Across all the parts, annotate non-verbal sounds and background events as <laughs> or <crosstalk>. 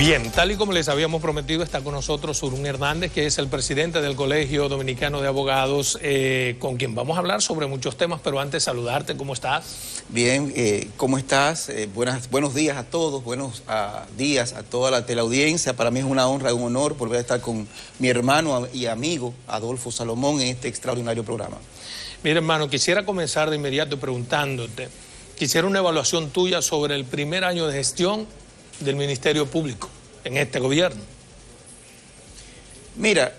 Bien, tal y como les habíamos prometido, está con nosotros Surún Hernández, que es el presidente del Colegio Dominicano de Abogados, eh, con quien vamos a hablar sobre muchos temas, pero antes saludarte, ¿cómo estás? Bien, eh, ¿cómo estás? Eh, buenas, buenos días a todos, buenos ah, días a toda la teleaudiencia. Para mí es una honra y un honor volver a estar con mi hermano y amigo Adolfo Salomón en este extraordinario programa. Mira, hermano, quisiera comenzar de inmediato preguntándote, quisiera una evaluación tuya sobre el primer año de gestión del Ministerio Público en este gobierno? Mira,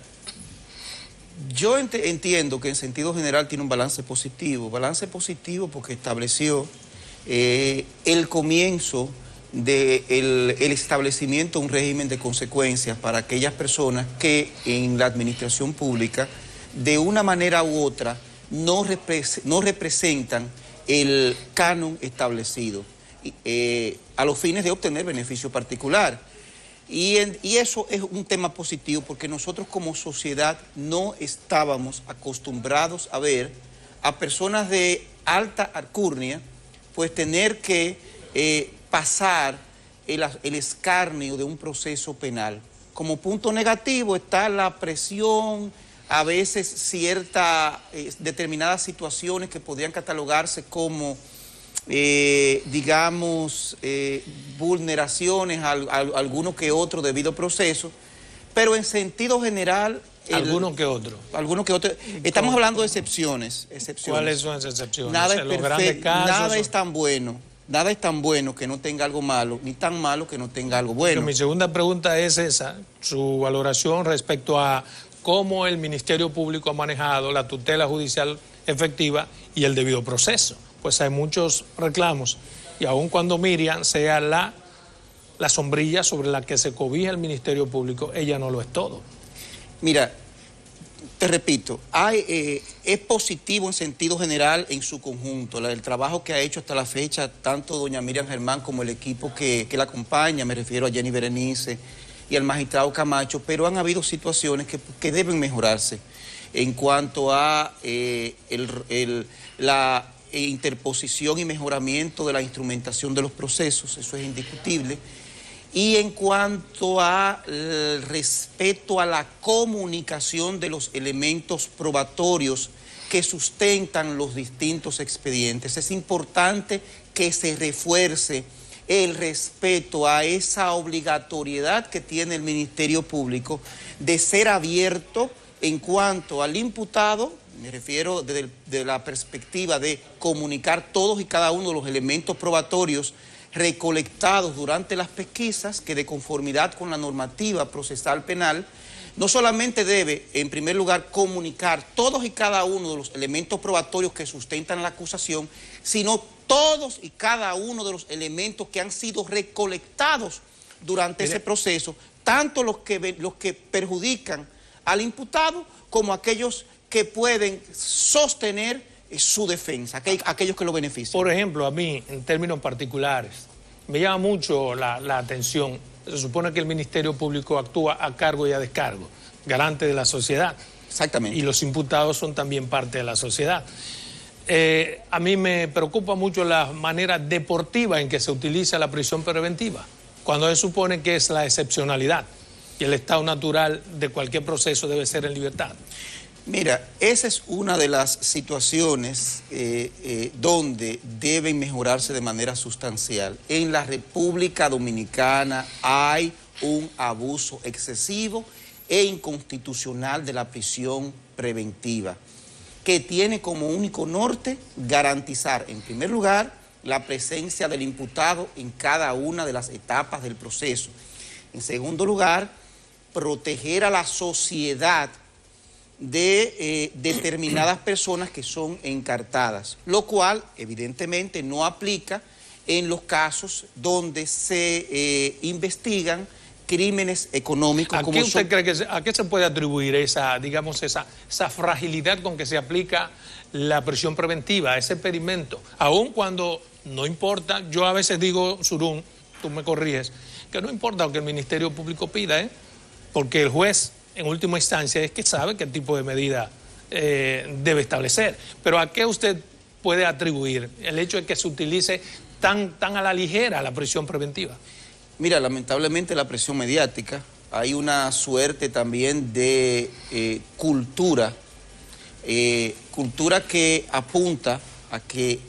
yo entiendo que en sentido general tiene un balance positivo. Balance positivo porque estableció eh, el comienzo del el establecimiento de un régimen de consecuencias para aquellas personas que en la administración pública, de una manera u otra, no, no representan el canon establecido. Eh, a los fines de obtener beneficio particular. Y, eso es un tema positivo porque nosotros como sociedad no estábamos acostumbrados a ver a personas de alta alcurnia pues tener que eh, pasar el, el, escarnio de un proceso penal. Como punto negativo está la presión, a veces ciertas eh, determinadas situaciones que podrían catalogarse como eh, digamos, eh, vulneraciones a, alguno que otro debido proceso, pero en sentido general... alguno que otro. Alguno que otro. Estamos hablando de excepciones, excepciones. ¿Cuáles son esas excepciones? Nada, es, perfecto, nada es tan bueno. Nada es tan bueno que no tenga algo malo, ni tan malo que no tenga algo bueno. mi segunda pregunta es esa, su valoración respecto a cómo el Ministerio Público ha manejado la tutela judicial efectiva y el debido proceso pues hay muchos reclamos. Y aun cuando Miriam sea la, la sombrilla sobre la que se cobija el Ministerio Público, ella no lo es todo. Mira, te repito, hay, eh, es positivo en sentido general en su conjunto, el trabajo que ha hecho hasta la fecha tanto doña Miriam Germán como el equipo que, la acompaña, me refiero a Jenny Berenice y al magistrado Camacho, pero han habido situaciones que, deben mejorarse en cuanto a eh, el, la e interposición y mejoramiento de la instrumentación de los procesos, eso es indiscutible. Y en cuanto al respeto a la comunicación de los elementos probatorios que sustentan los distintos expedientes, es importante que se refuerce el respeto a esa obligatoriedad que tiene el Ministerio Público de ser abierto en cuanto al imputado me refiero desde la perspectiva de comunicar todos y cada uno de los elementos probatorios recolectados durante las pesquisas que de conformidad con la normativa procesal penal, no solamente debe, en primer lugar, comunicar todos y cada uno de los elementos probatorios que sustentan la acusación, sino todos y cada uno de los elementos que han sido recolectados durante ese proceso, tanto los que, los que perjudican al imputado como aquellos que pueden sostener su defensa, aquellos que lo benefician. Por ejemplo, a mí, en términos particulares, me llama mucho la, atención. Se supone que el Ministerio Público actúa a cargo y a descargo, garante de la sociedad. Exactamente. Y los imputados son también parte de la sociedad. Eh, a mí me preocupa mucho la manera deportiva en que se utiliza la prisión preventiva, cuando se supone que es la excepcionalidad y el estado natural de cualquier proceso debe ser en libertad. Mira, esa es una de las situaciones eh, eh, donde deben mejorarse de manera sustancial. En la República Dominicana hay un abuso excesivo e inconstitucional de la prisión preventiva, que tiene como único norte garantizar, en primer lugar, la presencia del imputado en cada una de las etapas del proceso. En segundo lugar, proteger a la sociedad de eh, determinadas personas que son encartadas, lo cual evidentemente no aplica en los casos donde se eh, investigan crímenes económicos. ¿A qué usted cree que a qué se puede atribuir esa, digamos, esa, esa fragilidad con que se aplica la prisión preventiva, ese experimento? Aun cuando no importa, yo a veces digo, Surún, tú me corriges, que no importa lo que el Ministerio Público pida, ¿eh? porque el juez en última instancia es que sabe qué tipo de medida eh, debe establecer. Pero ¿a qué usted puede atribuir el hecho de que se utilice tan, tan a la ligera la prisión preventiva? Mira, lamentablemente la presión mediática, hay una suerte también de eh, cultura, eh, cultura que apunta a que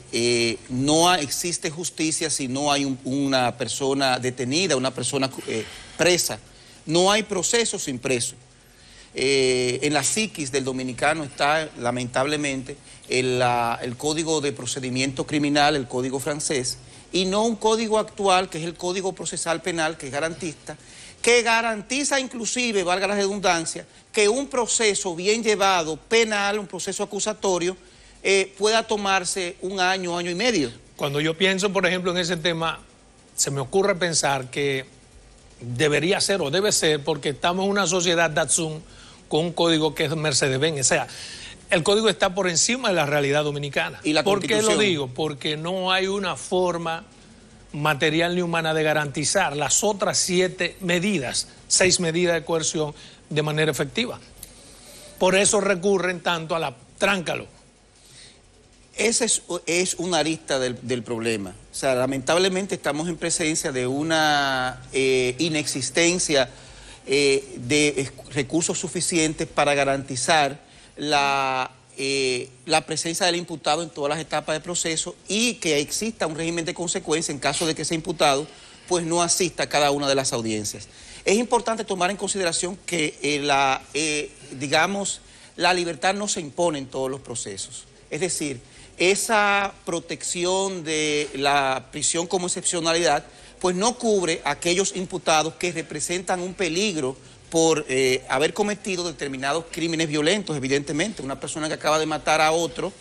no existe justicia si no hay una persona detenida, una persona presa. No hay proceso sin. En la psiquis del dominicano está, lamentablemente, el Código de Procedimiento Criminal, el Código francés, y no un código actual, que es el Código Procesal Penal, que es garantista, que garantiza inclusive, valga la redundancia, que un proceso bien llevado, penal, un proceso acusatorio, eh, pueda tomarse un año, año y medio. Cuando yo pienso, por ejemplo, en ese tema, se me ocurre pensar que debería ser o debe ser porque estamos en una sociedad Datsun con un código que es Mercedes-Benz. O sea, el código está por encima de la realidad dominicana. ¿Y la ¿Por qué lo digo? Porque no hay una forma material ni humana de garantizar las otras siete medidas, seis medidas de coerción de manera efectiva. Por eso recurren tanto a la tráncalo. Esa es, una arista del, problema. O sea, lamentablemente estamos en presencia de una eh, inexistencia eh, de recursos suficientes para garantizar la, eh, la presencia del imputado en todas las etapas del proceso y que exista un régimen de consecuencia en caso de que ese imputado pues no asista a cada una de las audiencias. Es importante tomar en consideración que eh, la, digamos, la libertad no se impone en todos los procesos. Es decir, esa protección de la prisión como excepcionalidad pues no cubre a aquellos imputados que representan un peligro por eh, haber cometido determinados crímenes violentos, evidentemente. Una persona que acaba de matar a otro,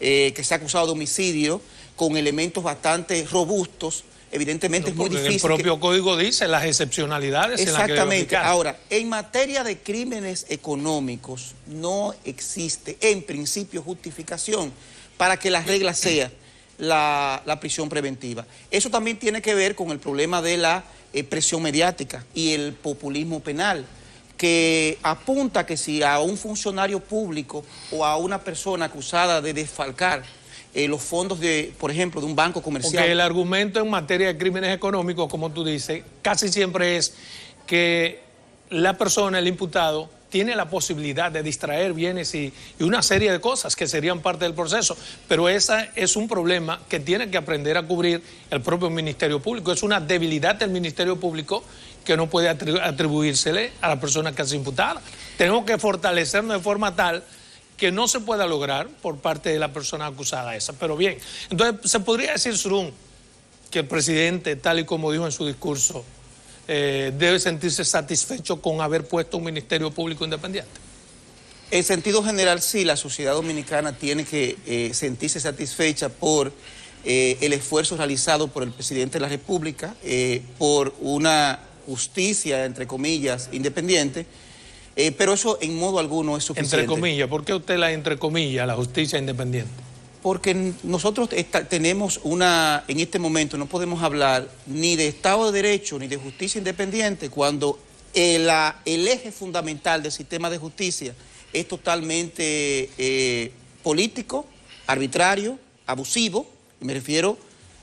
eh, que se ha acusado de homicidio, con elementos bastante robustos, evidentemente es muy difícil. El propio código dice las excepcionalidades. Exactamente. Ahora, en materia de crímenes económicos, no existe en principio justificación para que la regla sea la, la prisión preventiva. Eso también tiene que ver con el problema de la eh, presión mediática y el populismo penal, que apunta que si a un funcionario público o a una persona acusada de desfalcar eh, los fondos de, por ejemplo, de un banco comercial. Porque el argumento en materia de crímenes económicos, como tú dices, casi siempre es que la persona, el imputado, tiene la posibilidad de distraer bienes y, una serie de cosas que serían parte del proceso, pero ese es un problema que tiene que aprender a cubrir el propio Ministerio Público. Es una debilidad del Ministerio Público que no puede atribuírsele a la persona que es imputada. Tenemos que fortalecernos de forma tal que no se pueda lograr por parte de la persona acusada esa. Pero bien, entonces se podría decir, Surún, que el presidente, tal y como dijo en su discurso, eh, debe sentirse satisfecho con haber puesto un Ministerio Público independiente. En sentido general, sí, la sociedad dominicana tiene que eh, sentirse satisfecha por eh, el esfuerzo realizado por el presidente de la República, por una justicia, entre comillas, independiente, pero eso en modo alguno es suficiente. Entre comillas, ¿por qué usted la entre comillas, la justicia independiente? Porque nosotros tenemos una, en este momento no podemos hablar ni de Estado de Derecho ni de justicia independiente cuando el, eje fundamental del sistema de justicia es totalmente eh, político, arbitrario, abusivo, me refiero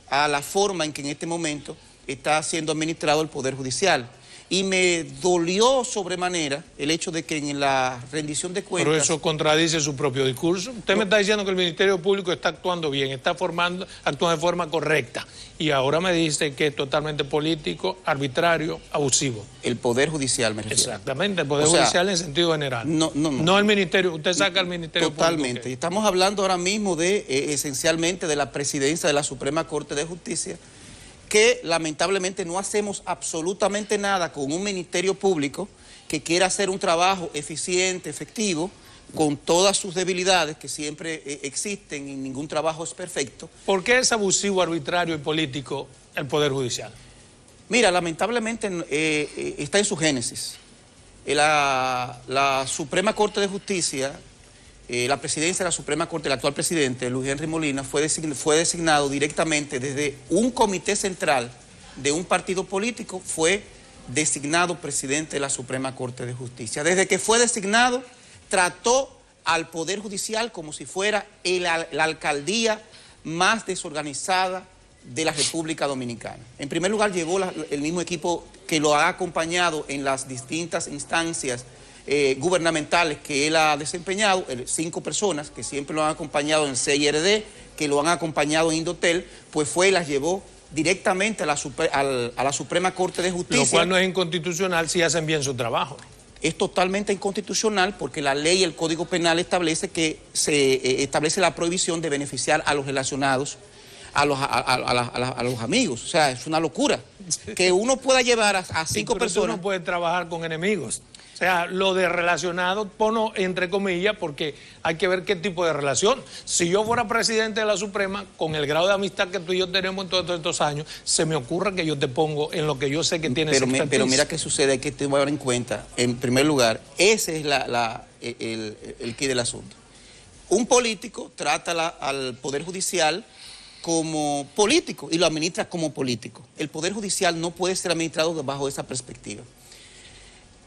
a la forma en que en este momento está siendo administrado el Poder Judicial y me dolió sobremanera el hecho de que en la rendición de cuentas... Pero eso contradice su propio discurso. Usted me está diciendo que el Ministerio Público está actuando bien, está formando, actuando de forma correcta. Y ahora me dice que es totalmente político, arbitrario, abusivo. El Poder Judicial, me refiero. Exactamente, el Poder Judicial en sentido general. No, no, no. No el Ministerio, usted saca el Ministerio Público. Totalmente. Estamos hablando ahora mismo de, eh, esencialmente, de la presidencia de la Suprema Corte de Justicia, que lamentablemente no hacemos absolutamente nada con un ministerio público que quiera hacer un trabajo eficiente, efectivo, con todas sus debilidades que siempre eh, existen y ningún trabajo es perfecto. ¿Por qué es abusivo, arbitrario y político el Poder Judicial? Mira, lamentablemente eh, eh, está en su génesis. la Suprema Corte de Justicia eh, la presidencia de la Suprema Corte, el actual presidente, Luis Henry Molina, fue, fue designado directamente desde un comité central de un partido político, fue designado presidente de la Suprema Corte de Justicia. Desde que fue designado, trató al Poder Judicial como si fuera la alcaldía más desorganizada de la República Dominicana. En primer lugar, llegó el mismo equipo que lo ha acompañado en las distintas instancias eh, gubernamentales que él ha desempeñado, cinco personas que siempre lo han acompañado en CIRD, que lo han acompañado en Indotel, pues fue y las llevó directamente a la, a la Suprema Corte de Justicia. Lo cual no es inconstitucional si hacen bien su trabajo es totalmente inconstitucional porque la ley y el Código Penal establece que se eh, establece la prohibición de beneficiar a los relacionados a los, a, los amigos. O sea, es una locura. <laughs> Que uno pueda llevar a, cinco personas. Uno puede trabajar con enemigos. O sea, lo de relacionado, pono entre comillas, porque hay que ver qué tipo de relación. Si yo fuera presidente de la Suprema, con el grado de amistad que tú y yo tenemos en todos estos años, se me ocurre que yo te pongo en lo que yo sé que tienes pero, pero mira qué sucede, hay que tomar en cuenta, en primer lugar, ese es la, el, el, del asunto. Un político trata al Poder Judicial como político y lo administra como político. El Poder Judicial no puede ser administrado bajo esa perspectiva.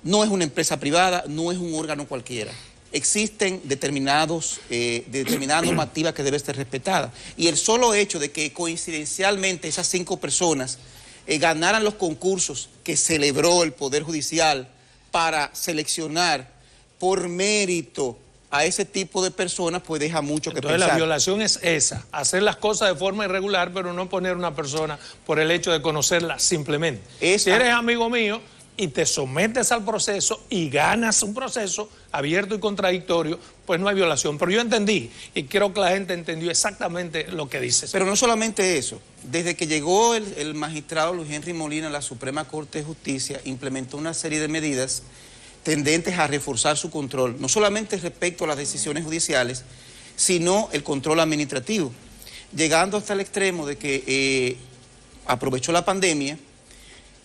No es una empresa privada, no es un órgano cualquiera. Existen determinados, eh, determinadas normativas que deben ser respetadas. Y el solo hecho de que coincidencialmente esas cinco personas eh, ganaran los concursos que celebró el Poder Judicial para seleccionar por mérito a ese tipo de personas, pues deja mucho que Entonces, la violación es esa, hacer las cosas de forma irregular, pero no poner una persona por el hecho de conocerla simplemente. Si eres amigo mío y te sometes al proceso y ganas un proceso abierto y contradictorio, pues no hay violación. Pero yo entendí y creo que la gente entendió exactamente lo que dices. Pero no solamente eso. Desde que llegó el, magistrado Luis Henry Molina a la Suprema Corte de Justicia, implementó una serie de medidas tendentes a reforzar su control, no solamente respecto a las decisiones judiciales, sino el control administrativo, llegando hasta el extremo de que eh, aprovechó la pandemia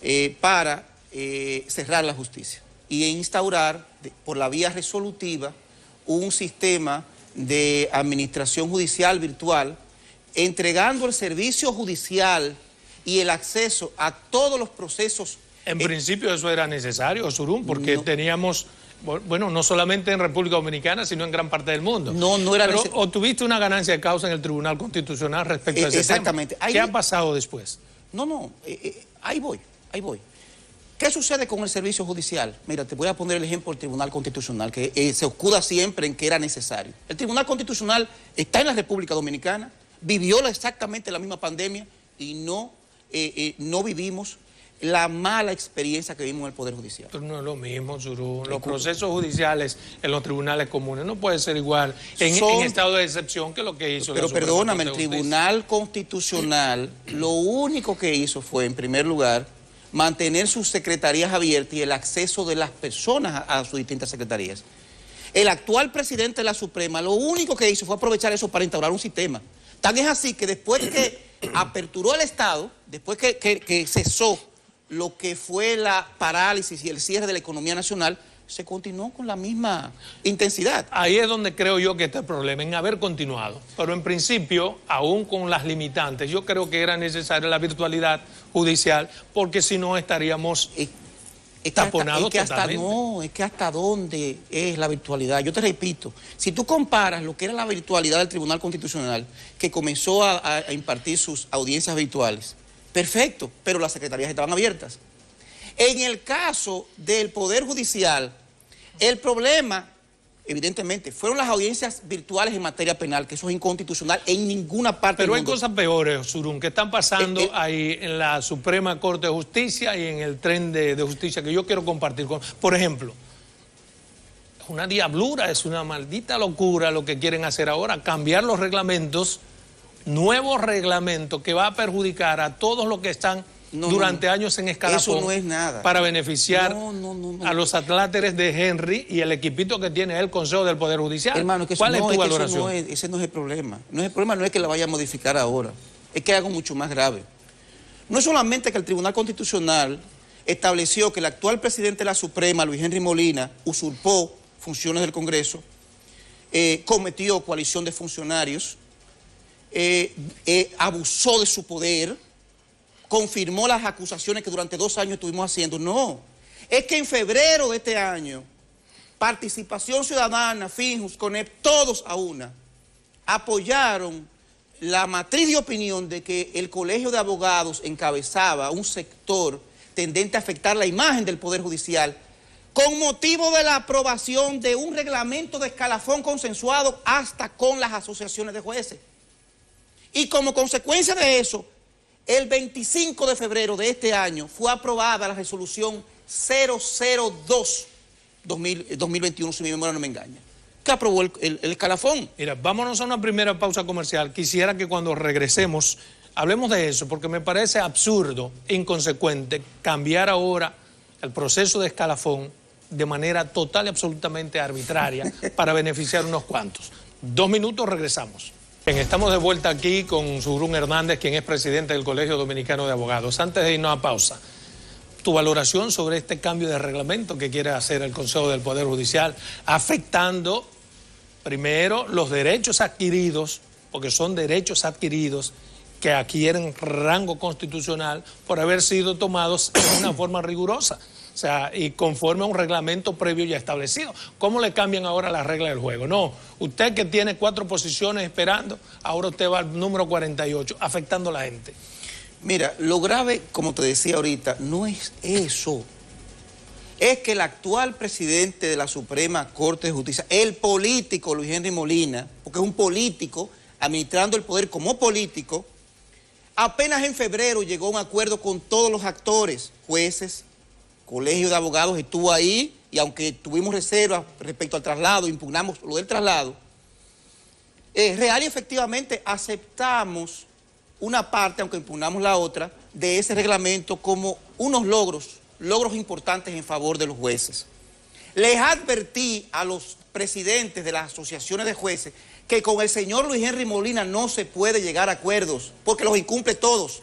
eh, para eh, cerrar la justicia y instaurar por la vía resolutiva un sistema de administración judicial virtual, entregando el servicio judicial y el acceso a todos los procesos en eh, principio eso era necesario, Surum, porque teníamos, bueno, no solamente en República Dominicana, sino en gran parte del mundo. No, no era Pero obtuviste una ganancia de causa en el Tribunal Constitucional respecto a ese exactamente. tema. ¿Qué ha pasado después? No, no, eh, eh, ahí voy, ahí voy. ¿Qué sucede con el servicio judicial? Mira, te voy a poner el ejemplo del Tribunal Constitucional, que se escuda siempre en que era necesario. El Tribunal Constitucional está en la República Dominicana, vivió exactamente la misma pandemia y no, no vivimos la mala experiencia que vimos en el Poder Judicial. Pero no es lo mismo, Zurú. Los procesos judiciales en los tribunales comunes no puede ser igual en, estado de excepción que lo que hizo. Pero perdóname, el Tribunal Constitucional lo único que hizo fue, en primer lugar, mantener sus secretarías abiertas y el acceso de las personas a, sus distintas secretarías. El actual presidente de la Suprema lo único que hizo fue aprovechar eso para instaurar un sistema. Tan es así que después que <coughs> aperturó el Estado, después que cesó lo que fue la parálisis y el cierre de la economía nacional, se continuó con la misma intensidad. Ahí es donde creo yo que está el problema, en haber continuado. Pero en principio, aún con las limitantes, yo creo que era necesaria la virtualidad judicial, porque si no estaríamos taponados es que hasta, No, es que hasta dónde es la virtualidad. Yo te repito, si tú comparas lo que era la virtualidad del Tribunal Constitucional, que comenzó a impartir sus audiencias virtuales, Perfecto, pero las secretarías estaban abiertas. En el caso del Poder Judicial, el problema, evidentemente, fueron las audiencias virtuales en materia penal, que eso es inconstitucional en ninguna parte Pero hay cosas peores, Surún, que están pasando eh, eh, ahí en la Suprema Corte de Justicia y en el tren de, de justicia que yo quiero compartir con... Por ejemplo, es una diablura, es una maldita locura lo que quieren hacer ahora, cambiar los reglamentos nuevo reglamento que va a perjudicar a todos los que están durante años en escalafón Eso no es nada. para beneficiar a los atláteres de Henry y el equipito que tiene el Consejo del Poder Judicial. Hermano, que ¿Cuál es tu valoración? ese no es el problema. No es el problema no es que la vaya a modificar ahora, es que hay algo mucho más grave. No es solamente que el Tribunal Constitucional estableció que el actual presidente de la Suprema, Luis Henry Molina, usurpó funciones del Congreso, eh, cometió coalición de funcionarios, eh, eh, abusó de su poder, confirmó las acusaciones que durante dos años estuvimos haciendo. No, es que en febrero de este año, Participación Ciudadana, Finjus, CONEP, todos a una, apoyaron la matriz de opinión de que el Colegio de Abogados encabezaba un sector tendente a afectar la imagen del Poder Judicial con motivo de la aprobación de un reglamento de escalafón consensuado hasta con las asociaciones de jueces. Y como consecuencia de eso, el 25 de febrero de este año fue aprobada la resolución 002 2021, si mi memoria no me engaña, que aprobó el, escalafón. Mira, vámonos a una primera pausa comercial. Quisiera que cuando regresemos hablemos de eso, porque me parece absurdo, inconsecuente, cambiar ahora el proceso de escalafón de manera total y absolutamente arbitraria <laughs> para beneficiar unos cuantos. Dos minutos, regresamos. Estamos de vuelta aquí con Surún Hernández, quien es presidente del Colegio Dominicano de Abogados. Antes de irnos a pausa, tu valoración sobre este cambio de reglamento que quiere hacer el Consejo del Poder Judicial, afectando primero los derechos adquiridos, porque son derechos adquiridos que adquieren rango constitucional por haber sido tomados de una forma rigurosa. O sea, y conforme a un reglamento previo ya establecido. ¿Cómo le cambian ahora las reglas del juego? No, usted que tiene cuatro posiciones esperando, ahora usted va al número 48, afectando a la gente. Mira, lo grave, como te decía ahorita, no es eso. Es que el actual presidente de la Suprema Corte de Justicia, el político Luis Henry Molina, porque es un político, administrando el poder como político, apenas en febrero llegó a un acuerdo con todos los actores, jueces, Colegio de Abogados estuvo ahí y aunque tuvimos reservas respecto al traslado, impugnamos lo del traslado, eh, real y efectivamente aceptamos una parte, aunque impugnamos la otra, de ese reglamento como unos logros, logros importantes en favor de los jueces. Les advertí a los presidentes de las asociaciones de jueces que con el señor Luis Henry Molina no se puede llegar a acuerdos, porque los incumple todos.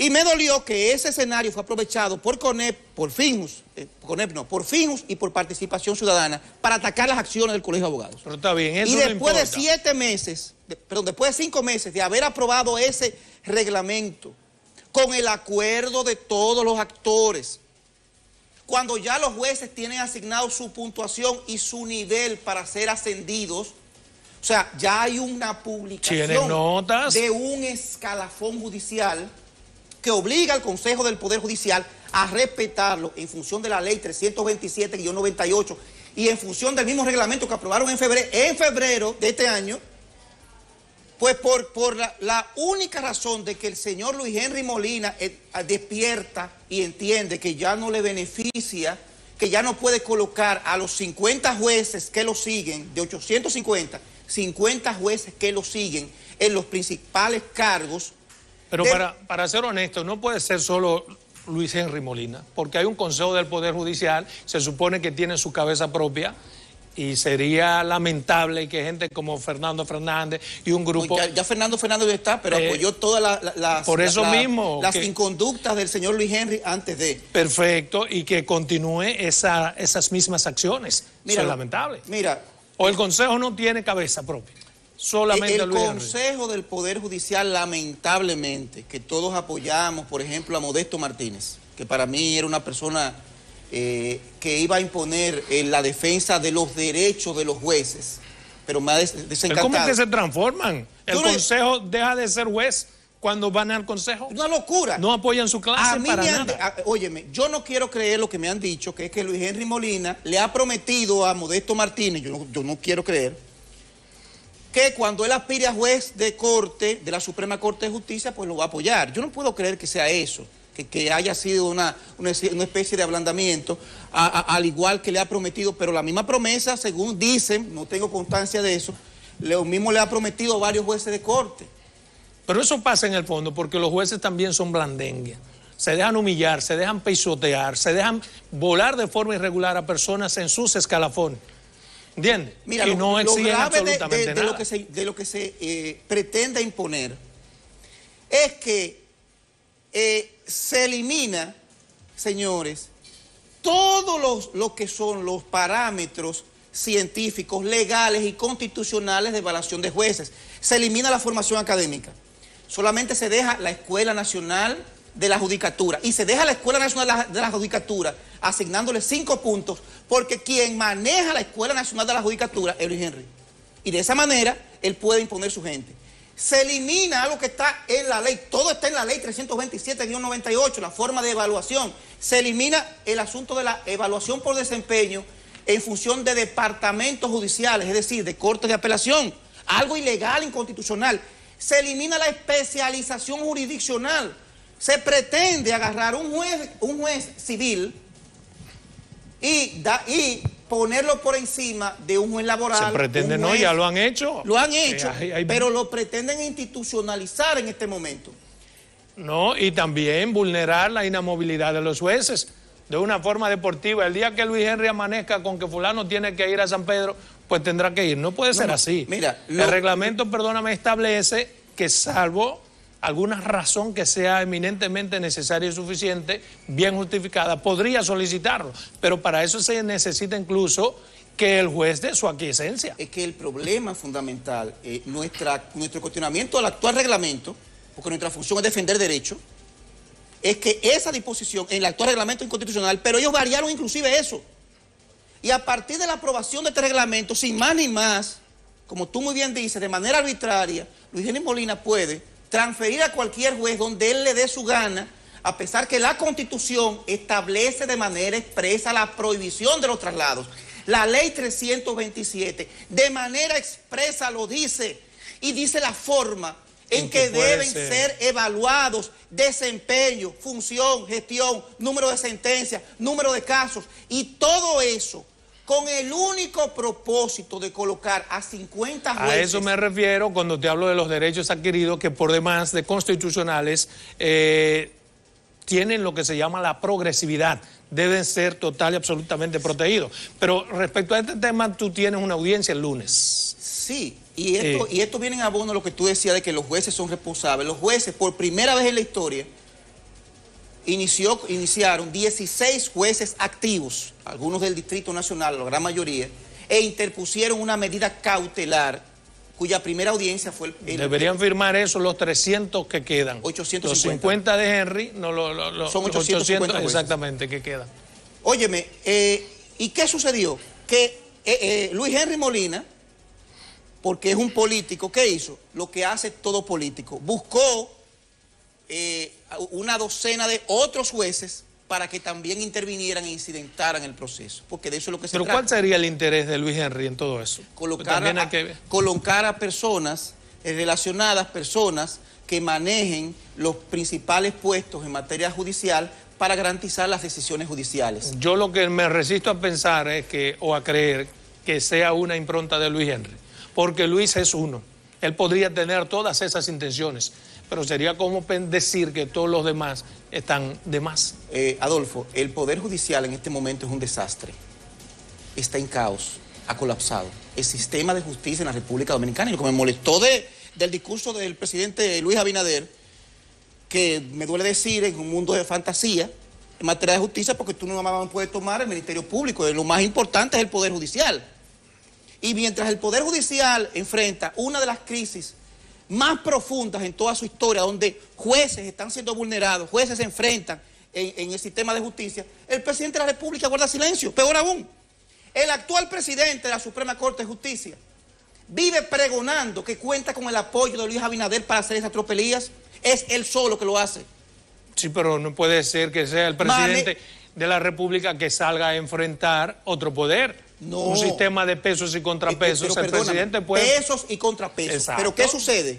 Y me dolió que ese escenario fue aprovechado por CONEP, por FINUS, eh, CONEP no, por FINUS y por Participación Ciudadana para atacar las acciones del Colegio de Abogados. Pero está bien, eso Y después de siete meses, perdón, después de cinco meses de haber aprobado ese reglamento, con el acuerdo de todos los actores, cuando ya los jueces tienen asignado su puntuación y su nivel para ser ascendidos, o sea, ya hay una publicación de un escalafón judicial que obliga al Consejo del Poder Judicial a respetarlo en función de la ley 327-98 y en función del mismo reglamento que aprobaron en febrero, en febrero de este año, pues por, por la, única razón de que el señor Luis Henry Molina eh, despierta y entiende que ya no le beneficia, que ya no puede colocar a los 50 jueces que lo siguen, de 850, 50 jueces que lo siguen en los principales cargos pero para, para ser honesto, no puede ser solo Luis Henry Molina, porque hay un Consejo del Poder Judicial, se supone que tiene su cabeza propia y sería lamentable que gente como Fernando Fernández y un grupo... Ya, Fernando Fernández está, pero eh, apoyó todas las... Por eso mismo... Las inconductas del señor Luis Henry antes de... Perfecto, y que continúe esa, esas mismas acciones. Mira, es lamentable. Mira... O el Consejo no tiene cabeza propia. Solamente el Consejo del Poder Judicial, lamentablemente, que todos apoyamos, por ejemplo, a Modesto Martínez, que para mí era una persona eh, que iba a imponer eh, la defensa de los derechos de los jueces, pero me ha desencantado. ¿Cómo es que se transforman? El Consejo deja de ser juez cuando van al Consejo. Una locura. No apoyan su clase a mí para nada. óyeme, yo no quiero creer lo que me han dicho, que es que Luis Henry Molina le ha prometido a Modesto Martínez, yo yo no quiero creer, que cuando él aspire a juez de corte, de la Suprema Corte de Justicia, pues lo va a apoyar. Yo no puedo creer que sea eso, que, haya sido una, una, especie de ablandamiento, al igual que le ha prometido, pero la misma promesa, según dicen, no tengo constancia de eso, lo mismo le ha prometido a varios jueces de corte. Pero eso pasa en el fondo porque los jueces también son blandengues. Se dejan humillar, se dejan pisotear, se dejan volar de forma irregular a personas en sus escalafones. ¿Entiendes? Mira, lo, no grave de, lo que se, de lo que se eh, pretende imponer es que eh, se elimina, señores, todos los lo que son los parámetros científicos, legales y constitucionales de evaluación de jueces. Se elimina la formación académica. Solamente se deja la Escuela Nacional de la Judicatura y se deja la Escuela Nacional de la Judicatura asignándole cinco puntos, porque quien maneja la Escuela Nacional de la Judicatura es Luis Henry. Y de esa manera él puede imponer su gente. Se elimina algo que está en la ley, todo está en la ley 327-98, la forma de evaluación. Se elimina el asunto de la evaluación por desempeño en función de departamentos judiciales, es decir, de cortes de apelación, algo ilegal, inconstitucional. Se elimina la especialización jurisdiccional. Se pretende agarrar un juez, un juez civil y, da, y ponerlo por encima de un juez laboral. Se pretende, no, ya lo han hecho. Lo han eh, hecho, pero lo pretenden institucionalizar en este momento. No, y también vulnerar la inamovilidad de los jueces de una forma deportiva. El día que Luis Henry amanezca con que fulano tiene que ir a San Pedro, pues tendrá que ir. No puede ser así. Mira, el reglamento, perdóname, establece que salvo alguna razón que sea eminentemente necesaria y suficiente, bien justificada, podría solicitarlo. Pero para eso se necesita incluso que el juez dé su aquiescencia. Es que el problema fundamental, nuestra, nuestro cuestionamiento al actual reglamento, porque nuestra función es defender derechos, es que esa disposición en el actual reglamento inconstitucional, pero ellos variaron inclusive eso. Y a partir de la aprobación de este reglamento, sin más ni más, como tú muy bien dices, de manera arbitraria, Luis Género Molina puede transferir a cualquier juez donde él le dé su gana, a pesar que la Constitución establece de manera expresa la prohibición de los traslados. La ley 327 de manera expresa lo dice y dice la forma en, que, deben ser. evaluados desempeño, función, gestión, número de sentencias, número de casos y todo eso con el único propósito de colocar a 50 jueces. A eso me refiero cuando te hablo de los derechos adquiridos que por demás de constitucionales eh, tienen lo que se llama la progresividad. Deben ser total y absolutamente protegidos. Pero respecto a este tema, tú tienes una audiencia el lunes. Sí, y esto, y esto viene en abono a lo que tú decías de que los jueces son responsables. Los jueces, por primera vez en la historia, inició, iniciaron 16 jueces activos, algunos del Distrito Nacional, la gran mayoría, e interpusieron una medida cautelar cuya primera audiencia fue el... Deberían firmar eso los 300 que quedan. 850. Los 50 de Henry, no lo, son 850 exactamente que quedan. Óyeme, eh, ¿y qué sucedió? Que eh, eh, Luis Henry Molina porque es un político, ¿qué hizo? Lo que hace todo político. Buscó eh, una docena de otros jueces para que también intervinieran e incidentaran el proceso, porque de eso es lo que se ¿Pero cuál sería el interés de Luis Henry en todo eso? Colocar, a, colocar a personas eh, relacionadas, personas que manejen los principales puestos en materia judicial para garantizar las decisiones judiciales. Yo lo que me resisto a pensar es que, o a creer, que sea una impronta de Luis Henry porque Luis es uno. Él podría tener todas esas intenciones, pero sería como decir que todos los demás están de más. Eh, Adolfo, el Poder Judicial en este momento es un desastre. Está en caos, ha colapsado. El sistema de justicia en la República Dominicana, y lo que me molestó de, del discurso del presidente Luis Abinader, que me duele decir en un mundo de fantasía, en materia de justicia, porque tú no puedes tomar el Ministerio Público, lo más importante es el Poder Judicial. Y mientras el Poder Judicial enfrenta una de las crisis más profundas en toda su historia, donde jueces están siendo vulnerados, jueces se enfrentan en, el sistema de justicia, el presidente de la República guarda silencio. Peor aún, el actual presidente de la Suprema Corte de Justicia vive pregonando que cuenta con el apoyo de Luis Abinader para hacer esas tropelías. Es él solo que lo hace. Sí, pero no puede ser que sea el presidente de la República que salga a enfrentar otro poder. No. Un sistema de pesos y contrapesos. el presidente puede... Pesos y contrapesos. Pero ¿qué sucede?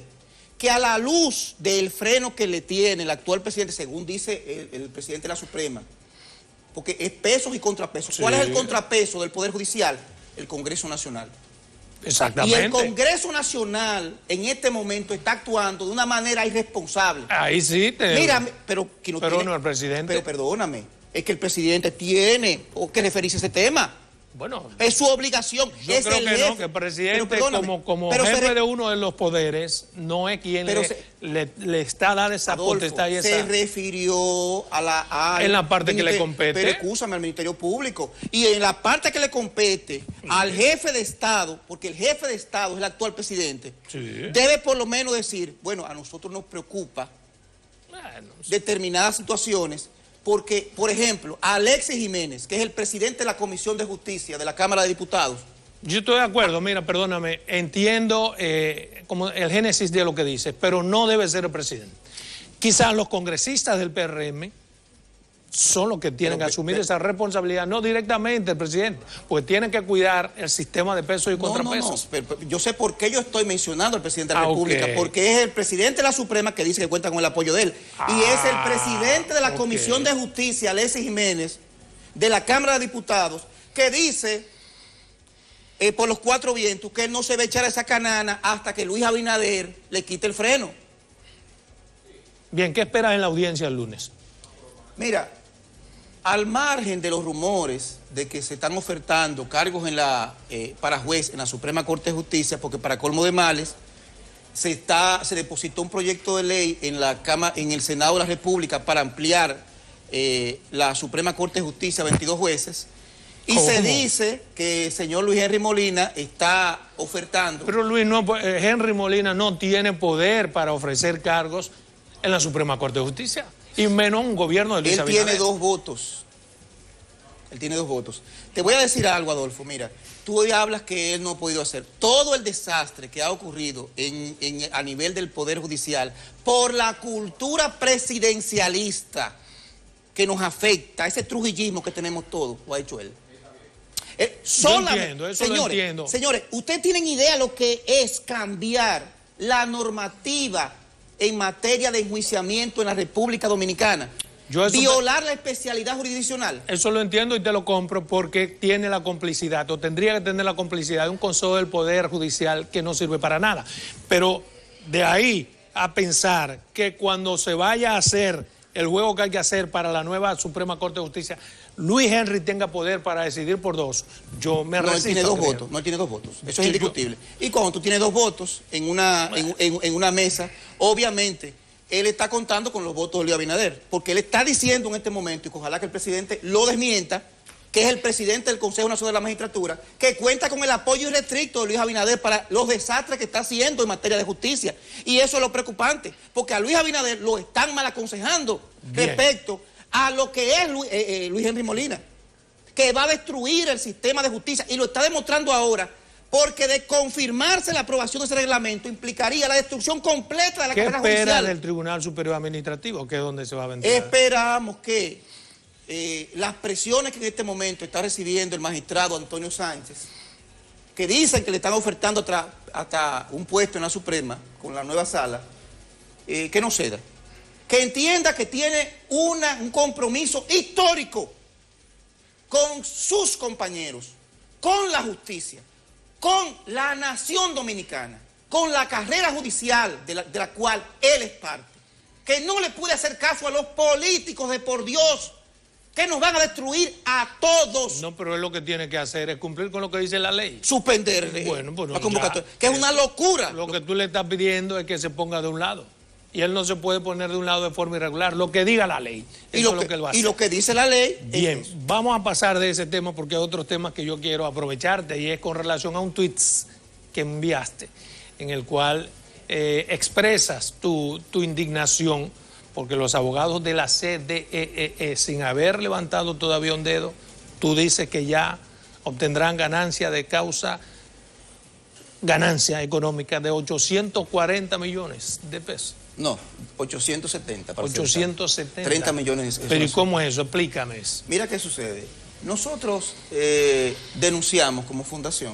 Que a la luz del freno que le tiene el actual presidente, según dice el, presidente de la Suprema, porque es pesos y contrapesos. ¿Cuál es el contrapeso del Poder Judicial? El Congreso Nacional. Exactamente. Y el Congreso Nacional en este momento está actuando de una manera irresponsable. Ahí sí. Te... Mira, pero... Que no pero no el presidente. Pero perdóname, es que el presidente tiene que referirse a ese tema. Bueno, es su obligación. Yo creo que no, que el presidente como, como jefe de uno de los poderes no es quien le, le, está dando esa potestad y esa... se refirió a la... en la parte que le compete. Pero escúchame, al Ministerio Público. Y en la parte que le compete al jefe de Estado, porque el jefe de Estado es el actual presidente, debe por lo menos decir, bueno, a nosotros nos preocupa determinadas situaciones porque, por ejemplo, Alexis Jiménez, que es el presidente de la Comisión de Justicia de la Cámara de Diputados. Yo estoy de acuerdo, mira, perdóname, entiendo eh, como el génesis de lo que dice, pero no debe ser el presidente. Quizás los congresistas del PRM son los que tienen que asumir esa responsabilidad, no directamente el presidente, porque tienen que cuidar el sistema de pesos y contrapesos. No, no, yo sé por qué yo estoy mencionando al presidente de la ah, República, porque es el presidente de la Suprema que dice que cuenta con el apoyo de él. y es el ah, presidente de la Comisión de Justicia, Alexis Jiménez, de la Cámara de Diputados, que dice eh, por los cuatro vientos que él no se va a echar esa canana hasta que Luis Abinader le quite el freno. Bien, ¿qué esperas en la audiencia el lunes? Mira, al margen de los rumores de que se están ofertando cargos en la, eh, para juez en la Suprema Corte de Justicia, porque para colmo de males, se, está, se depositó un proyecto de ley en, la cama, en el Senado de la República para ampliar eh, la Suprema Corte de Justicia a 22 jueces. Y se dice que el señor Luis Henry Molina está ofertando. Pero Luis, no, pues, eh, Henry Molina no tiene poder para ofrecer cargos en la Suprema Corte de Justicia. Y menos un gobierno de Luis Él tiene dos votos. Él tiene dos votos. Te voy a decir algo, Adolfo. Mira, tú hoy hablas que él no ha podido hacer todo el desastre que ha ocurrido a nivel del Poder Judicial por la cultura presidencialista que nos afecta, ese trujillismo que tenemos todos, lo ha hecho él. Eh, entiendo, eso señores, lo entiendo. Señores, ¿ustedes tienen idea lo que es cambiar la normativa en materia de enjuiciamiento en la República Dominicana. Violar la especialidad jurisdiccional. Eso lo entiendo y te lo compro porque tiene la complicidad, o tendría que tener la complicidad de un Consejo del Poder Judicial que no sirve para nada. Pero de ahí a pensar que cuando se vaya a hacer el juego que hay que hacer para la nueva Suprema Corte de Justicia, Luis Henry tenga poder para decidir por dos, yo me no, tiene dos votos, no tiene dos votos, eso es indiscutible. Y cuando tú tienes dos votos en una, en, una mesa, obviamente él está contando con los votos de Luis Abinader, porque él está diciendo en este momento, y ojalá que el presidente lo desmienta, que es el presidente del Consejo Nacional de la Magistratura, que cuenta con el apoyo irrestricto de Luis Abinader para los desastres que está haciendo en materia de justicia. Y eso es lo preocupante, porque a Luis Abinader lo están mal aconsejando respecto a lo que es Luis, eh, eh, Luis Henry Molina, que va a destruir el sistema de justicia y lo está demostrando ahora porque de confirmarse la aprobación de ese reglamento implicaría la destrucción completa de la carrera judicial. ¿Qué espera del Tribunal Superior Administrativo, que es donde se va a vender? Esperamos que eh, las presiones que en este momento está recibiendo el magistrado Antonio Sánchez, que dicen que le están ofertando hasta, un puesto en la Suprema con la nueva sala, que no ceda que entienda que tiene un compromiso histórico con sus compañeros, con la justicia, con la nación dominicana, con la carrera judicial de la, de la cual él es parte, que no le puede hacer caso a los políticos de por Dios, que nos van a destruir a todos. No, pero él lo que tiene que hacer es cumplir con lo que dice la ley. Suspender bueno, pues la convocatoria, que es una locura. Lo que tú le estás pidiendo es que se ponga de un lado y él no se puede poner de un lado de forma irregular, lo que diga la ley. y lo, que, él va a hacer. Y lo que dice la ley. Bien, vamos a pasar de ese tema porque hay otros temas que yo quiero aprovecharte y es con relación a un tweet que enviaste en el cual eh, expresas tu, tu, indignación porque los abogados de la CDEE, e e, sin haber levantado todavía un dedo, tú dices que ya obtendrán ganancia de causa ganancia económica de 840 millones de pesos. No, 870. Para 870. 30 millones. Pero ¿y cómo es eso? Explícame eso. Mira qué sucede. Nosotros eh, denunciamos como fundación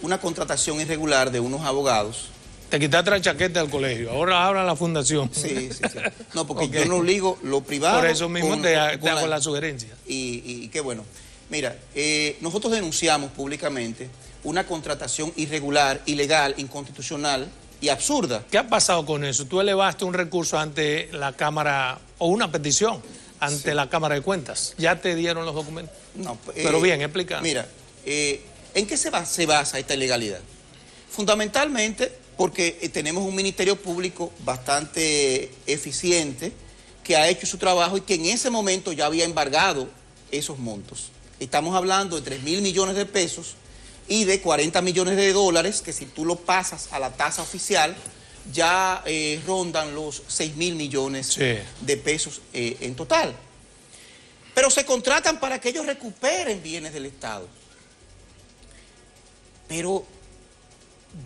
una contratación irregular de unos abogados. Te quitaste la chaqueta del colegio, ahora habla la fundación. Sí, sí, sí. <laughs> No, porque yo no ligo lo privado. Por eso mismo te, hago la, sugerencia. Y, qué bueno. Mira, eh, nosotros denunciamos públicamente una contratación irregular, ilegal, inconstitucional y absurda. ¿Qué ha pasado con eso? Tú elevaste un recurso ante la Cámara, o una petición ante la Cámara de Cuentas. ¿Ya te dieron los documentos? No. Pero eh, bien, explica. Mira, eh, ¿en qué se, se basa esta ilegalidad? Fundamentalmente porque eh, tenemos un Ministerio Público bastante eficiente que ha hecho su trabajo y que en ese momento ya había embargado esos montos. Estamos hablando de 3 mil millones de pesos y de 40 millones de dólares, que si tú lo pasas a la tasa oficial, ya eh, rondan los 6 mil millones de pesos eh, en total. Pero se contratan para que ellos recuperen bienes del Estado. Pero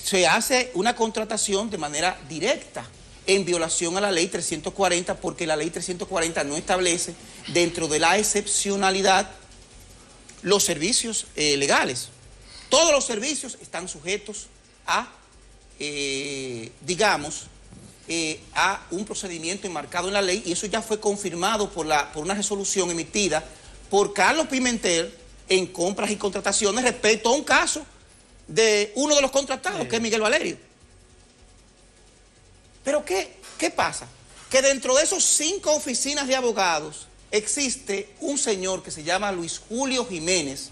se hace una contratación de manera directa en violación a la ley 340 porque la ley 340 no establece dentro de la excepcionalidad los servicios eh, legales. Todos los servicios están sujetos a, eh, digamos, eh, a un procedimiento enmarcado en la ley y eso ya fue confirmado por, la, por una resolución emitida por Carlos Pimentel en compras y contrataciones respecto a un caso de uno de los contratados, que es Miguel Valerio. Pero ¿qué, ¿qué pasa? Que dentro de esos cinco oficinas de abogados existe un señor que se llama Luis Julio Jiménez,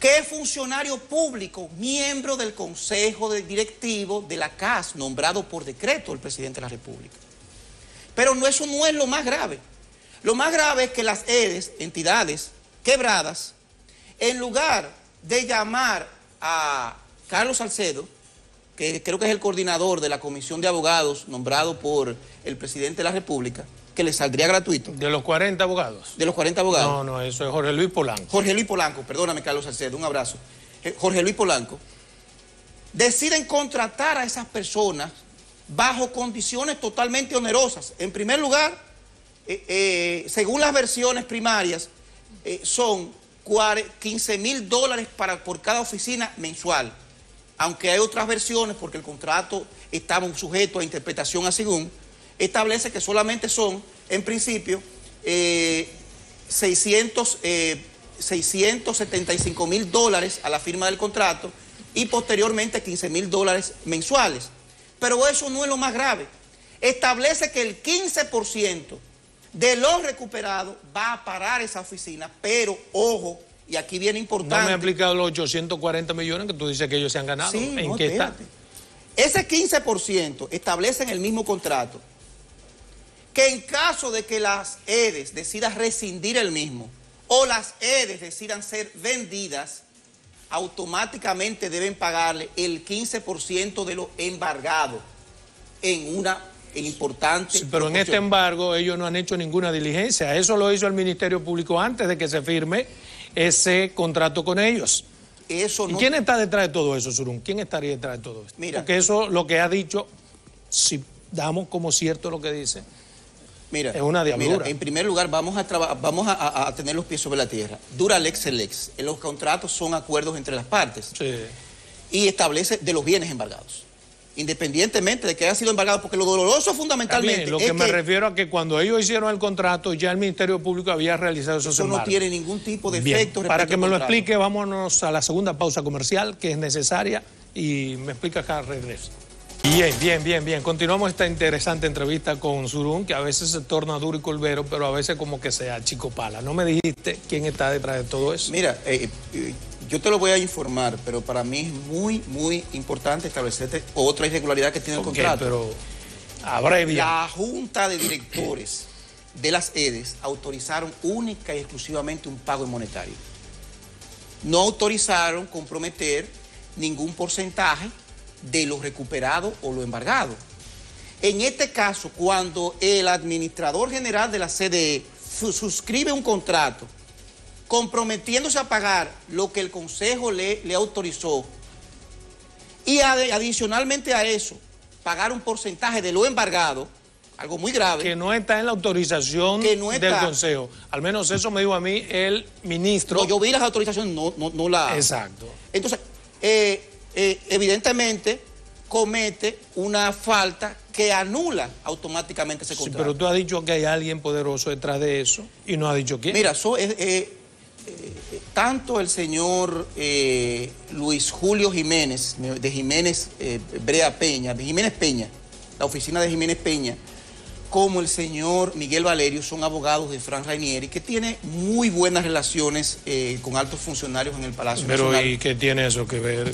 que es funcionario público, miembro del Consejo Directivo de la CAS, nombrado por decreto del presidente de la República. Pero no, eso no es lo más grave. Lo más grave es que las EDES, entidades quebradas, en lugar de llamar a Carlos Salcedo, que creo que es el coordinador de la comisión de abogados nombrado por el presidente de la República, que le saldría gratuito. ¿De los 40 abogados? De los 40 abogados. No, no, eso es Jorge Luis Polanco. Jorge Luis Polanco, perdóname Carlos Salcedo, un abrazo. Eh, Jorge Luis Polanco. Deciden contratar a esas personas bajo condiciones totalmente onerosas. En primer lugar, eh, eh, según las versiones primarias, son 15 mil dólares para, por cada oficina mensual. Aunque hay otras versiones, porque el contrato estaba sujeto a interpretación a según, establece que solamente son, en principio, 600, eh, 675 eh, mil dólares a la firma del contrato y posteriormente 15 mil dólares mensuales. Pero eso no es lo más grave. Establece que el 15% de los recuperados va a parar esa oficina, pero ojo, y aquí viene importante. No me ha aplicado los 840 millones que tú dices que ellos se han ganado. Sí, ¿En qué está? Ese 15% establece en el mismo contrato que en caso de que las EDES decidan rescindir el mismo o las EDES decidan ser vendidas, automáticamente deben pagarle el 15% de lo embargado en una importante. pero en este embargo ellos no han hecho ninguna diligencia. Eso lo hizo el Ministerio Público antes de que se firme ese contrato con ellos. Eso ¿Y quién está detrás de todo eso, Surún? ¿Quién estaría detrás de todo esto? Mira, Porque eso lo que ha dicho, si damos como cierto lo que dice, Mira, es una diablura. en primer lugar, vamos, a, vamos a, tener los pies sobre la tierra. Dura lex el lex. Los contratos son acuerdos entre las partes. Sí. Y establece de los bienes embargados independientemente de que haya sido embargado, porque lo doloroso fundamentalmente. lo que me refiero a que cuando ellos hicieron el contrato, ya el Ministerio Público había realizado esos Eso no tiene ningún tipo de efecto. Para que me lo explique, vámonos a la segunda pausa comercial que es necesaria y me explica acá regreso. Bien, bien, bien, bien. Continuamos esta interesante entrevista con Surún, que a veces se torna duro y colvero, pero a veces como que sea chico pala. ¿No me dijiste quién está detrás de todo eso? Mira, eh, eh, yo te lo voy a informar, pero para mí es muy, muy importante establecerte otra irregularidad que tiene el contrato. pero abrevia. La Junta de Directores de las EDES autorizaron única y exclusivamente un pago en monetario. No autorizaron comprometer ningún porcentaje de lo recuperado o lo embargado. En este caso, cuando el administrador general de la CDE suscribe un contrato comprometiéndose a pagar lo que el Consejo le, le autorizó y adicionalmente a eso, pagar un porcentaje de lo embargado, algo muy grave. Que no está en la autorización del Consejo. Al menos eso me dijo a mí el ministro. No, yo vi las autorizaciones, no, no, no la... Exacto. Entonces, eh, eh, evidentemente comete una falta que anula automáticamente ese contrato. Sí, pero tú has dicho que hay alguien poderoso detrás de eso y no has dicho quién. Mira, eh, tanto el señor Luis Julio Jiménez, de Jiménez Brea Peña, de Jiménez Peña, la oficina de Jiménez Peña, como el señor Miguel Valerio son abogados de Fran Rainieri, que tiene muy buenas relaciones con altos funcionarios en el Palacio Pero ¿y qué tiene eso que ver?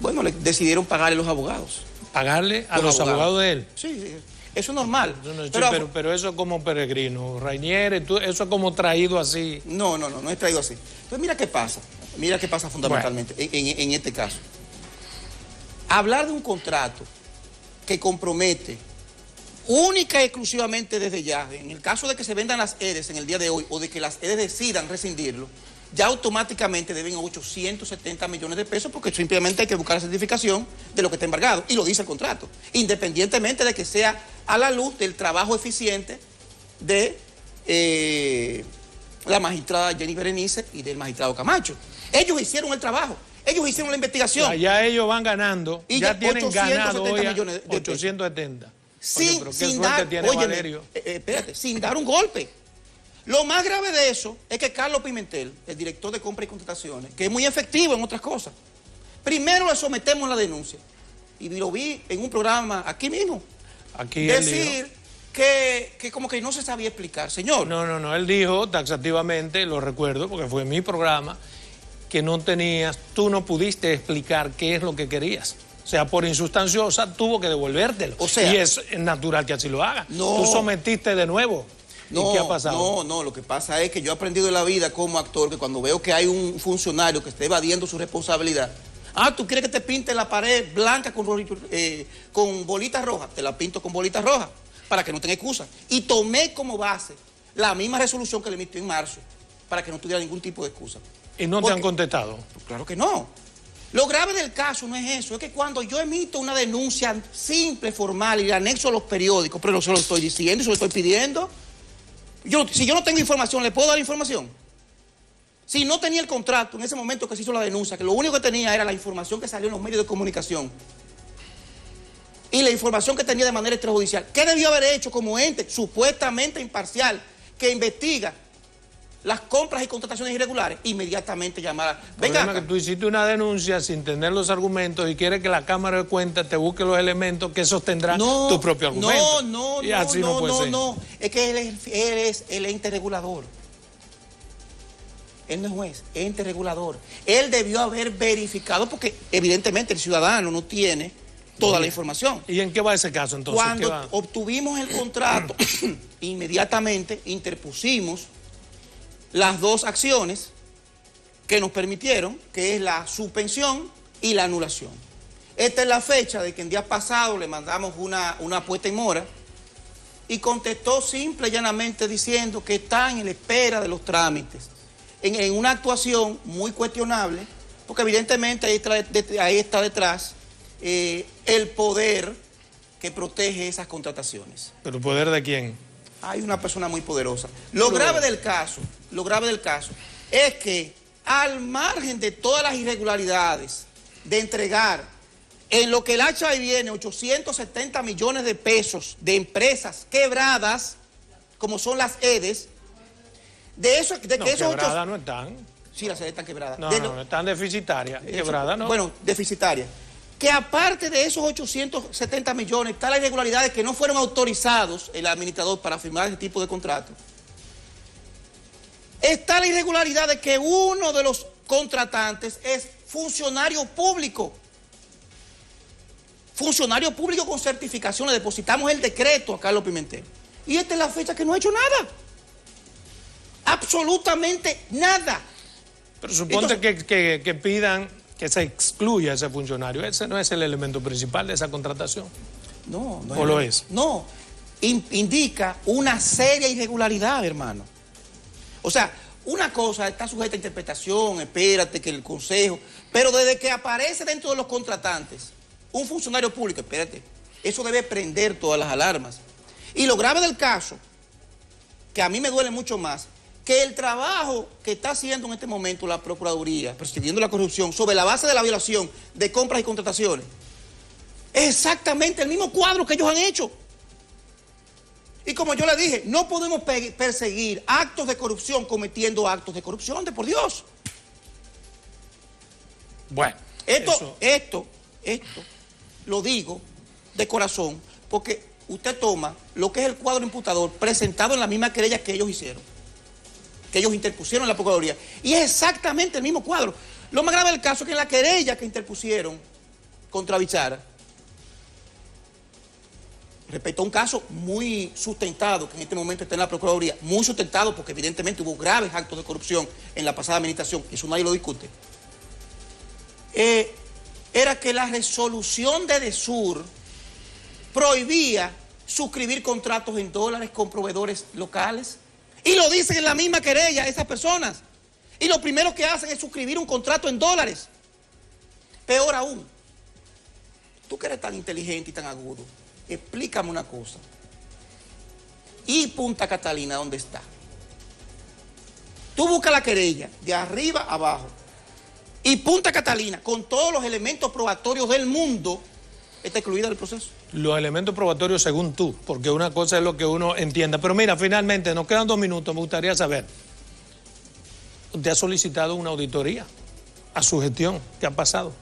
Bueno, le decidieron pagarle los abogados. ¿Pagarle a los, abogados. de él? Sí, eso es normal. pero, pero, eso como peregrino, Rainier, eso es como traído así. No, no, no, no es traído así. Entonces mira qué pasa, mira qué pasa fundamentalmente en, este caso. Hablar de un contrato que compromete única y exclusivamente desde ya, en el caso de que se vendan las EDES en el día de hoy o de que las EDES decidan rescindirlo, ya automáticamente deben 870 millones de pesos porque simplemente hay que buscar la certificación de lo que está embargado y lo dice el contrato, independientemente de que sea a la luz del trabajo eficiente de eh, la magistrada Jenny Berenice y del magistrado Camacho. Ellos hicieron el trabajo, ellos hicieron la investigación. Ya, ellos van ganando, y ya, tienen ganado hoy millones de 870. Sin, sin dar, eh, eh, espérate, sin dar un golpe. Lo más grave de eso es que Carlos Pimentel, el director de compra y contrataciones, que es muy efectivo en otras cosas, primero le sometemos la denuncia. Y lo vi en un programa aquí mismo. Aquí decir que, que, como que no se sabía explicar, señor. No, no, no, él dijo taxativamente, lo recuerdo porque fue mi programa, que no tenías, tú no pudiste explicar qué es lo que querías. O sea, por insustanciosa tuvo que devolvértelo. O sea, y es natural que así lo haga. No, tú sometiste de nuevo. No, qué ha pasado? No, no, lo que pasa es que yo he aprendido de la vida como actor que cuando veo que hay un funcionario que esté evadiendo su responsabilidad, ah, tú quieres que te pinte la pared blanca con, eh, con bolitas rojas, te la pinto con bolitas rojas para que no tenga excusa. Y tomé como base la misma resolución que le emitió en marzo para que no tuviera ningún tipo de excusa. ¿Y no te han contestado? Claro que no. Lo grave del caso no es eso, es que cuando yo emito una denuncia simple, formal y le anexo a los periódicos, pero no se lo estoy diciendo, se lo estoy pidiendo, si yo no tengo información, ¿le puedo dar información? Si no tenía el contrato en ese momento que se hizo la denuncia, que lo único que tenía era la información que salió en los medios de comunicación y la información que tenía de manera extrajudicial, ¿qué debió haber hecho como ente supuestamente imparcial que investiga las compras y contrataciones irregulares, inmediatamente llamar. Venga. que tú hiciste una denuncia sin tener los argumentos y quieres que la Cámara de Cuentas te busque los elementos que sostendrán tu propio argumento. No, no, no, no, no, Es que él es, él es el ente regulador. Él no es juez, es ente regulador. Él debió haber verificado, porque evidentemente el ciudadano no tiene toda la información. ¿Y en qué va ese caso entonces? Cuando obtuvimos el contrato, <clears throat> inmediatamente interpusimos las dos acciones que nos permitieron, que es la suspensión y la anulación. Esta es la fecha de que el día pasado le mandamos una, una apuesta en mora y contestó simple y llanamente diciendo que está en la espera de los trámites, en, una actuación muy cuestionable, porque evidentemente ahí está, detrás eh, el poder que protege esas contrataciones. ¿Pero poder de quién? hay una persona muy poderosa. Lo grave del caso, lo grave del caso, es que al margen de todas las irregularidades de entregar en lo que el hacha viene 870 millones de pesos de empresas quebradas, como son las EDES, de eso, de que esos quebradas no están. Sí, las EDES están quebradas. No, no, están deficitarias. Quebradas no. Bueno, deficitarias que aparte de esos 870 millones, están las irregularidades que no fueron autorizados el administrador para firmar ese tipo de contrato. Está la irregularidad de que uno de los contratantes es funcionario público. Funcionario público con certificación. Le depositamos el decreto a Carlos Pimentel. Y esta es la fecha que no ha hecho nada. Absolutamente nada. Pero suponte que, que pidan que se excluya a ese funcionario. Ese no es el elemento principal de esa contratación. No, no. ¿O lo es? No, indica una seria irregularidad, hermano. O sea, una cosa está sujeta a interpretación, espérate que el consejo, pero desde que aparece dentro de los contratantes un funcionario público, espérate, eso debe prender todas las alarmas. Y lo grave del caso, que a mí me duele mucho más, que el trabajo que está haciendo en este momento la Procuraduría, persiguiendo la corrupción, sobre la base de la violación de compras y contrataciones, es exactamente el mismo cuadro que ellos han hecho. Y como yo le dije, no podemos perseguir actos de corrupción cometiendo actos de corrupción, de por Dios. Bueno. Esto, esto, esto, lo digo de corazón, porque usted toma lo que es el cuadro imputador presentado en la misma querella que ellos hicieron que ellos interpusieron en la Procuraduría. Y es exactamente el mismo cuadro. Lo más grave del caso es que en la querella que interpusieron contra Bichara, respecto a un caso muy sustentado, que en este momento está en la Procuraduría, muy sustentado porque evidentemente hubo graves actos de corrupción en la pasada administración, eso nadie lo discute, eh, era que la resolución de DESUR prohibía suscribir contratos en dólares con proveedores locales y lo dicen en la misma querella esas personas. Y lo primero que hacen es suscribir un contrato en dólares. Peor aún, tú que eres tan inteligente y tan agudo, explícame una cosa. ¿Y Punta Catalina dónde está? Tú buscas la querella de arriba a abajo. Y Punta Catalina, con todos los elementos probatorios del mundo, está excluida del proceso. Los elementos probatorios según tú, porque una cosa es lo que uno entienda. Pero mira, finalmente, nos quedan dos minutos, me gustaría saber. ¿Usted ha solicitado una auditoría a su gestión? ¿Qué ha pasado?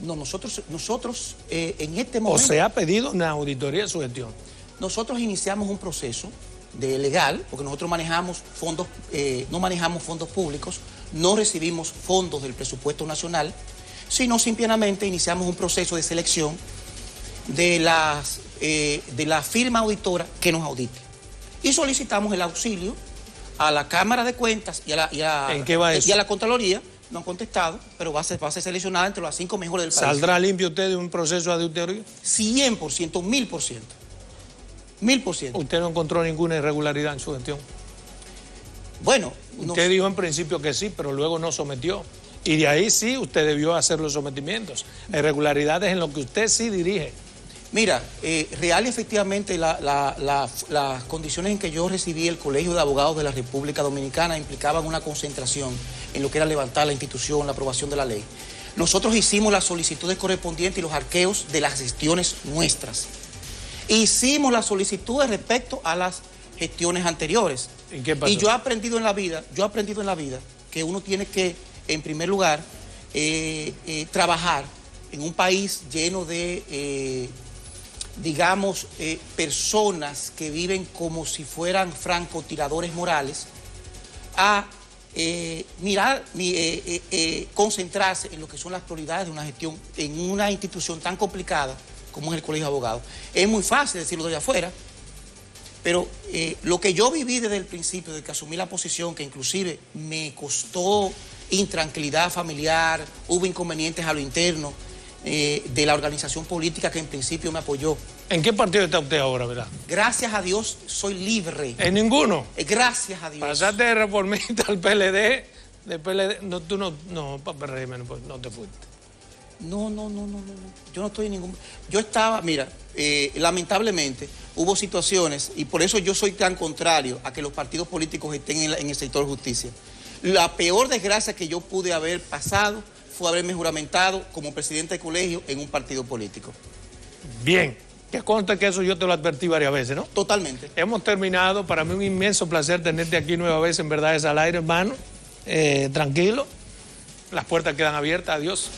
No, nosotros, nosotros eh, en este ¿O momento... se ha pedido una auditoría a su gestión? Nosotros iniciamos un proceso de legal, porque nosotros manejamos fondos, eh, no manejamos fondos públicos, no recibimos fondos del presupuesto nacional, sino simplemente iniciamos un proceso de selección de, las, eh, de la firma auditora que nos audite. Y solicitamos el auxilio a la Cámara de Cuentas y a la, y a- ¿En qué va eso? y a la Contraloría, no han contestado, pero va a ser, va a ser seleccionada entre las cinco mejores del país. ¿Saldrá limpio usted de un proceso de auditoría? 100%, 1000%. 1000%. ¿Usted no encontró ninguna irregularidad en su gestión? Bueno, no- Usted dijo en principio que sí, pero luego no sometió. Y de ahí sí usted debió hacer los sometimientos. Irregularidades en lo que usted sí dirige. Mira, eh, real y efectivamente la- la- la- las condiciones en que yo recibí el Colegio de Abogados de la República Dominicana implicaban una concentración en lo que era levantar la institución, la aprobación de la ley. Nosotros hicimos las solicitudes correspondientes y los arqueos de las gestiones nuestras. Hicimos las solicitudes respecto a las gestiones anteriores. ¿Y qué pasó? Y yo he aprendido en la vida, yo he aprendido en la vida que uno tiene que, en primer lugar, eh, eh, trabajar en un país lleno de, eh, digamos, eh, personas que viven como si fueran francotiradores morales, a eh, mirar, mi- eh, concentrarse en lo que son las prioridades de una gestión en una institución tan complicada como es el Colegio de Abogados. Es muy fácil decirlo de afuera, pero lo que yo viví desde el principio, de que asumí la posición, que inclusive me costó intranquilidad familiar, hubo inconvenientes a lo interno eh, de la organización política que en principio me apoyó. ¿En qué partido está usted ahora, verdad? Gracias a Dios soy libre. En ninguno. Eh, Gracias a Dios. Pasaste de reformista <laughs> al PLD, de PLD, no, tú no, no, para PRM no, no te fuiste. No, no, no, no, no, no. Yo no estoy en ningún. Yo estaba, mira, eh, lamentablemente hubo situaciones y por eso yo soy tan contrario a que los partidos políticos estén en, la- en el sector justicia. La peor desgracia que yo pude haber pasado fue haberme juramentado como presidente de colegio en un partido político. Bien, que consta que eso yo te lo advertí varias veces, ¿no? Totalmente. Hemos terminado, para mí un inmenso placer tenerte aquí nueva vez, en verdad es al aire, hermano. Eh, tranquilo, las puertas quedan abiertas, adiós.